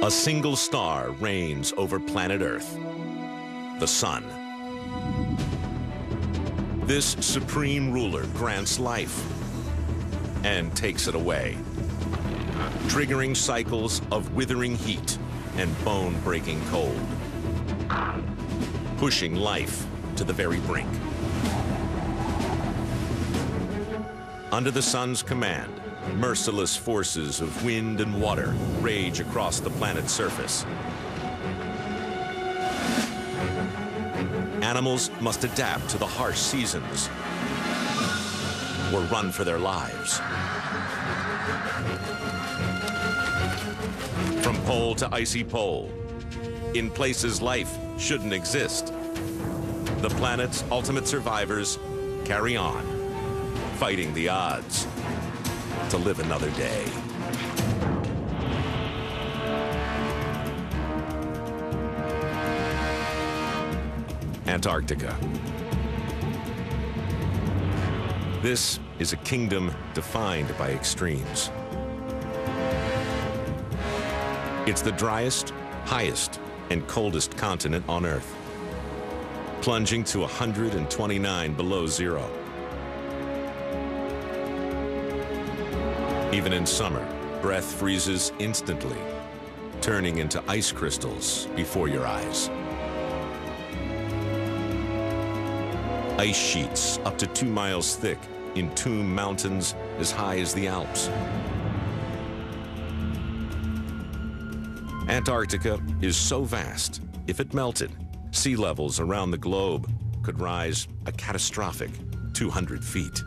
A single star reigns over planet Earth, the sun. This supreme ruler grants life and takes it away, triggering cycles of withering heat and bone-breaking cold, pushing life to the very brink. Under the sun's command, merciless forces of wind and water rage across the planet's surface. Animals must adapt to the harsh seasons or run for their lives. From pole to icy pole, in places life shouldn't exist, the planet's ultimate survivors carry on, fighting the odds to live another day. Antarctica. This is a kingdom defined by extremes. It's the driest, highest, and coldest continent on Earth, plunging to 129 below zero. Even in summer, breath freezes instantly, turning into ice crystals before your eyes. Ice sheets up to two miles thick entomb mountains as high as the Alps. Antarctica is so vast, if it melted, sea levels around the globe could rise a catastrophic 200 feet.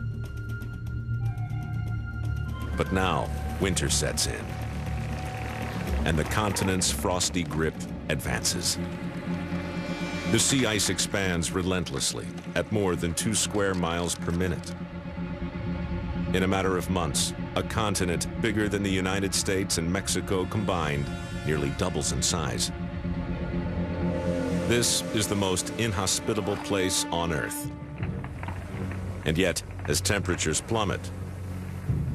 But now, winter sets in, and the continent's frosty grip advances. The sea ice expands relentlessly at more than two square miles per minute. In a matter of months, a continent bigger than the United States and Mexico combined nearly doubles in size. This is the most inhospitable place on Earth. And yet, as temperatures plummet,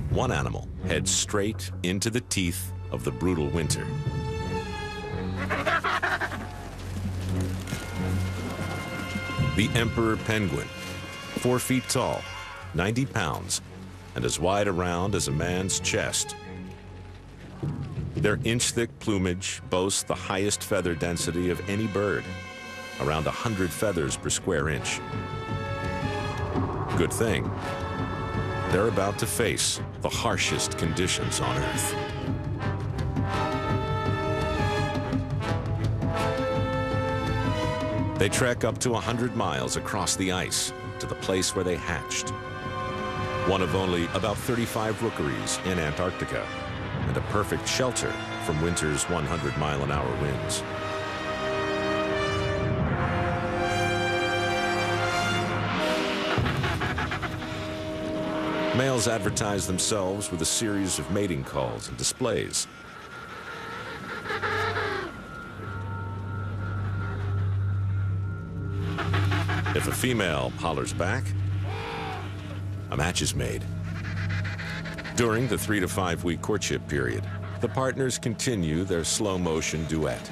one animal heads straight into the teeth of the brutal winter. The emperor penguin, four feet tall, 90 pounds, and as wide around as a man's chest. Their inch-thick plumage boasts the highest feather density of any bird, around 100 feathers per square inch. Good thing, they're about to face the harshest conditions on Earth. They trek up to 100 miles across the ice to the place where they hatched. One of only about 35 rookeries in Antarctica and a perfect shelter from winter's 100 mile an hour winds. Males advertise themselves with a series of mating calls and displays. If a female hollers back, a match is made. During the three to five week courtship period, the partners continue their slow motion duet.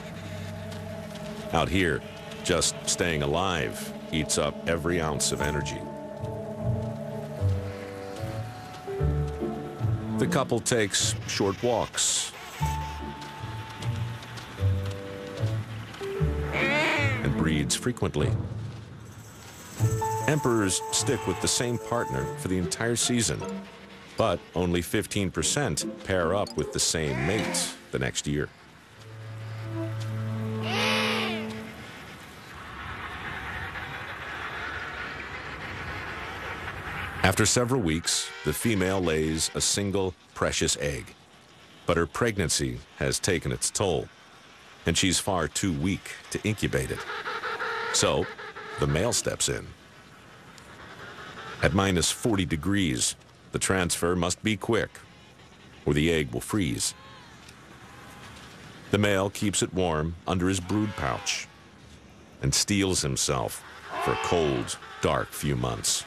Out here, just staying alive eats up every ounce of energy. The couple takes short walks and breeds frequently. Emperors stick with the same partner for the entire season, but only 15% pair up with the same mate the next year. After several weeks, the female lays a single precious egg. But her pregnancy has taken its toll, and she's far too weak to incubate it. So, the male steps in. At minus 40 degrees, the transfer must be quick, or the egg will freeze. The male keeps it warm under his brood pouch and steels himself for a cold, dark few months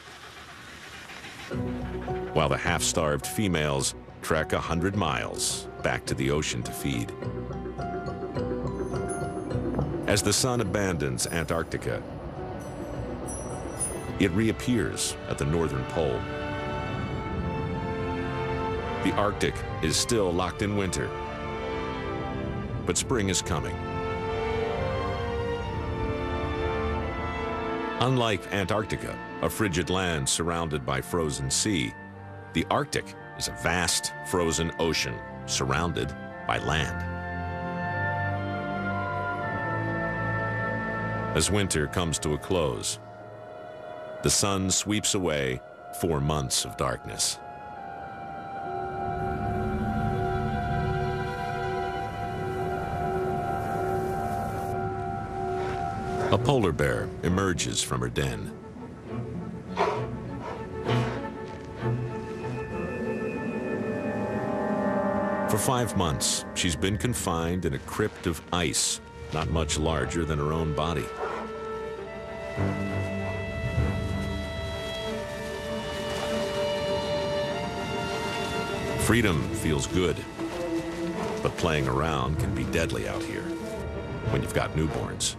while the half-starved females trek a hundred miles back to the ocean to feed. As the sun abandons Antarctica, it reappears at the northern pole. The Arctic is still locked in winter, but spring is coming. Unlike Antarctica, a frigid land surrounded by frozen sea, the Arctic is a vast frozen ocean surrounded by land. As winter comes to a close, the sun sweeps away four months of darkness. A polar bear emerges from her den. For five months, she's been confined in a crypt of ice, not much larger than her own body. Freedom feels good, but playing around can be deadly out here when you've got newborns.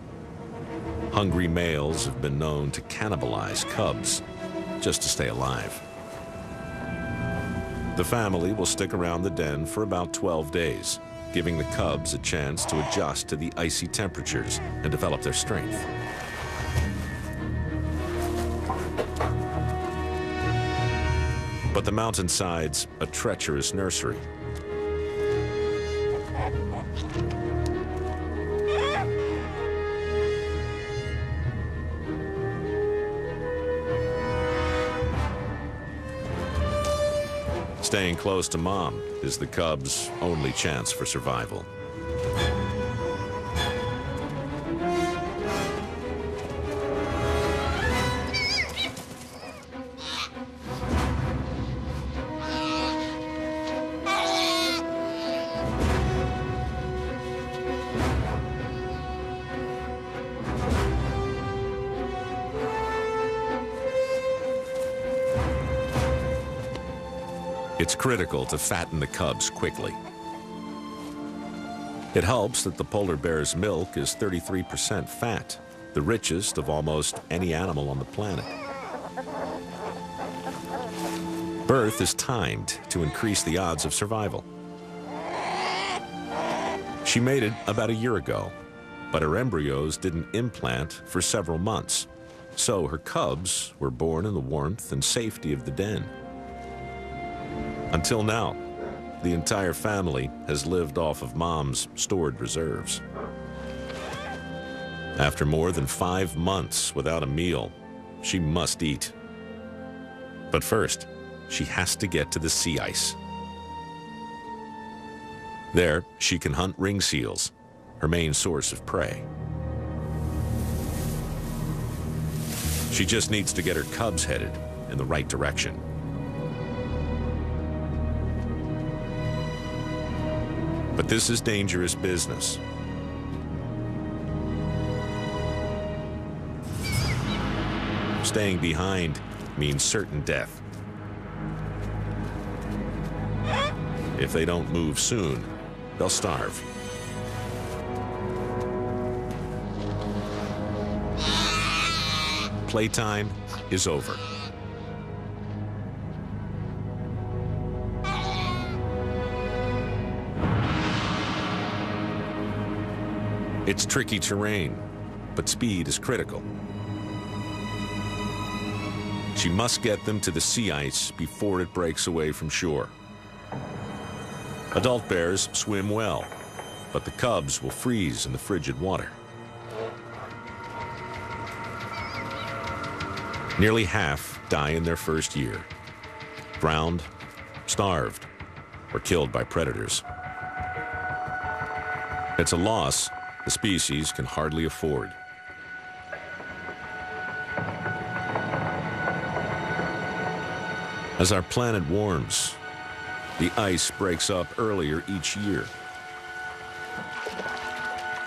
Hungry males have been known to cannibalize cubs just to stay alive. The family will stick around the den for about 12 days, giving the cubs a chance to adjust to the icy temperatures and develop their strength. But the mountainside's a treacherous nursery. Staying close to mom is the cub's only chance for survival. It's critical to fatten the cubs quickly. It helps that the polar bear's milk is 33% fat, the richest of almost any animal on the planet. Birth is timed to increase the odds of survival. She mated about a year ago, but her embryos didn't implant for several months, so her cubs were born in the warmth and safety of the den. Until now, the entire family has lived off of mom's stored reserves. After more than five months without a meal, she must eat. But first, she has to get to the sea ice. There, she can hunt ring seals, her main source of prey. She just needs to get her cubs headed in the right direction. But this is dangerous business. Staying behind means certain death. If they don't move soon, they'll starve. Playtime is over. It's tricky terrain, but speed is critical. She must get them to the sea ice before it breaks away from shore. Adult bears swim well, but the cubs will freeze in the frigid water. Nearly half die in their first year, drowned, starved, or killed by predators. It's a loss the species can hardly afford. As our planet warms, the ice breaks up earlier each year.